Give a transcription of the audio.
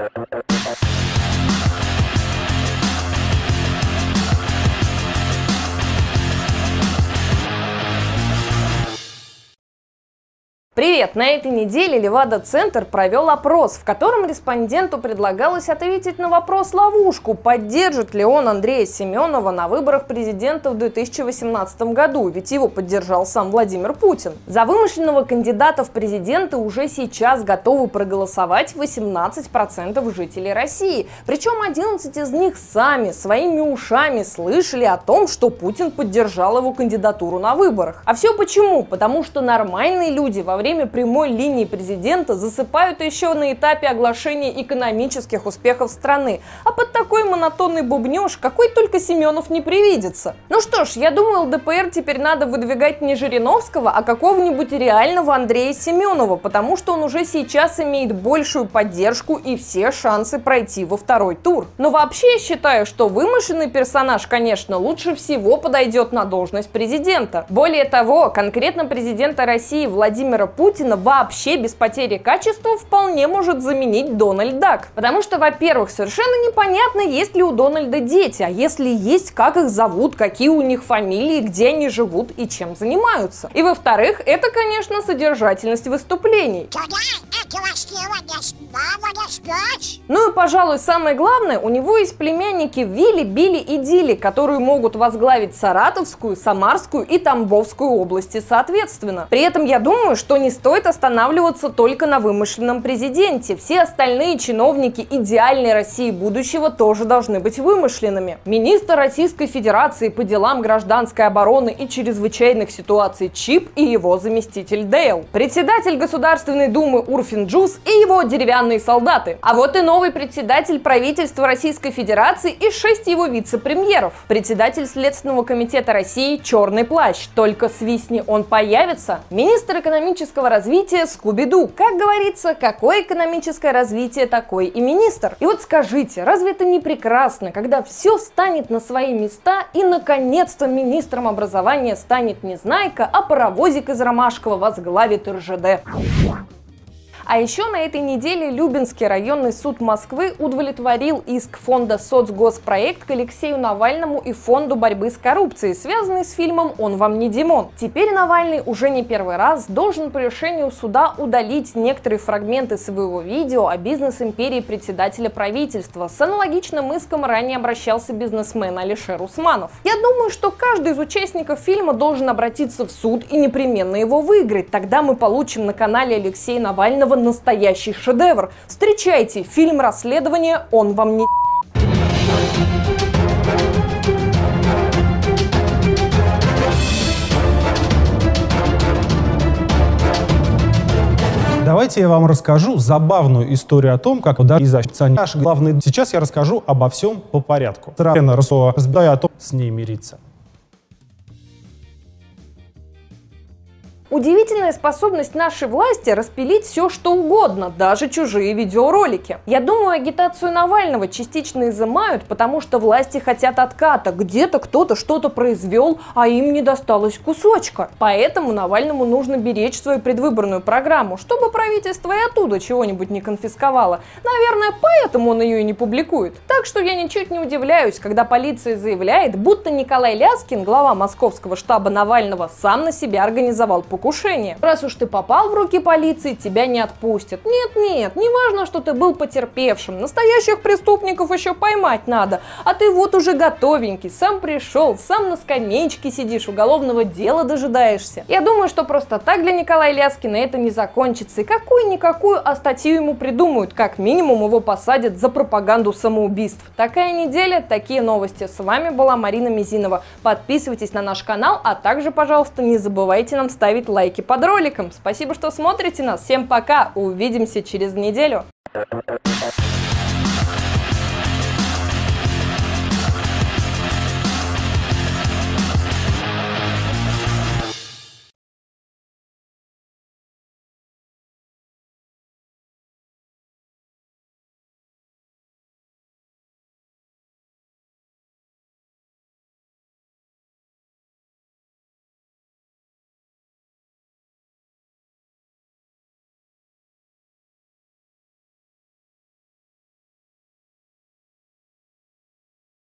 Thank you. Привет! На этой неделе Левада-центр провел опрос, в котором респонденту предлагалось ответить на вопрос-ловушку, поддержит ли он Андрея Семенова на выборах президента в 2018 году, ведь его поддержал сам Владимир Путин. За вымышленного кандидата в президенты уже сейчас готовы проголосовать 18% жителей России. Причем 11 из них сами своими ушами слышали о том, что Путин поддержал его кандидатуру на выборах. А все почему? Потому что нормальные люди во время прямой линии президента засыпают еще на этапе оглашения экономических успехов страны. А под такой монотонный бубнеж какой только Семенов не привидится. Ну что ж, я думаю, ЛДПР теперь надо выдвигать не Жириновского, а какого-нибудь реального Андрея Семенова, потому что он уже сейчас имеет большую поддержку и все шансы пройти во второй тур. Но вообще я считаю, что вымышленный персонаж, конечно, лучше всего подойдет на должность президента. Более того, конкретно президента России Владимира Путина вообще без потери качества вполне может заменить Дональд Дак. Потому что, во-первых, совершенно непонятно, есть ли у Дональда дети, а если есть, как их зовут, какие у них фамилии, где они живут и чем занимаются. И во-вторых, это, конечно, содержательность выступлений. Ну и, пожалуй, самое главное, у него есть племянники Вилли, Билли и Дили, которые могут возглавить Саратовскую, Самарскую и Тамбовскую области соответственно. При этом я думаю, что не стоит останавливаться только на вымышленном президенте. Все остальные чиновники идеальной России будущего тоже должны быть вымышленными. Министр Российской Федерации по делам гражданской обороны и чрезвычайных ситуаций Чип и его заместитель Дейл. Председатель Государственной Думы Урфин Джус и его деревянные солдаты. А вот и новый председатель правительства Российской Федерации и шесть его вице-премьеров. Председатель Следственного комитета России Черный плащ. Только свистни он появится. Министр экономического развития Скуби-Ду. Как говорится, какое экономическое развитие, такой и министр. И вот скажите, разве это не прекрасно, когда все станет на свои места и наконец-то министром образования станет не Знайка, а паровозик из Ромашкова возглавит РЖД. А еще на этой неделе Любинский районный суд Москвы удовлетворил иск фонда «Соцгоспроект» к Алексею Навальному и фонду борьбы с коррупцией, связанный с фильмом «Он вам не Димон». Теперь Навальный уже не первый раз должен по решению суда удалить некоторые фрагменты своего видео о бизнес-империи председателя правительства. С аналогичным иском ранее обращался бизнесмен Алишер Усманов. Я думаю, что каждый из участников фильма должен обратиться в суд и непременно его выиграть. Тогда мы получим на канале Алексея Навального настоящий шедевр. Встречайте фильм расследования «Он вам не Давайте я вам расскажу забавную историю о том, как удар из наш главный. Сейчас я расскажу обо всем по порядку. Странно, разбирая о том, с ней мириться. Удивительная способность нашей власти распилить все, что угодно, даже чужие видеоролики. Я думаю, агитацию Навального частично изымают, потому что власти хотят отката. Где-то кто-то что-то произвел, а им не досталось кусочка. Поэтому Навальному нужно беречь свою предвыборную программу, чтобы правительство и оттуда чего-нибудь не конфисковало. Наверное, поэтому он ее и не публикует. Так что я ничуть не удивляюсь, когда полиция заявляет, будто Николай Ляскин, глава московского штаба Навального, сам на себя организовал покушение покушение. Раз уж ты попал в руки полиции, тебя не отпустят. Нет-нет, не важно, что ты был потерпевшим. Настоящих преступников еще поймать надо. А ты вот уже готовенький, сам пришел, сам на скамеечке сидишь, уголовного дела дожидаешься. Я думаю, что просто так для Николая Ляскина это не закончится. И какую-никакую, а статью ему придумают. Как минимум его посадят за пропаганду самоубийств. Такая неделя, такие новости. С вами была Марина Мизинова. Подписывайтесь на наш канал, а также, пожалуйста, не забывайте нам ставить лайки под роликом. Спасибо, что смотрите нас. Всем пока. Увидимся через неделю.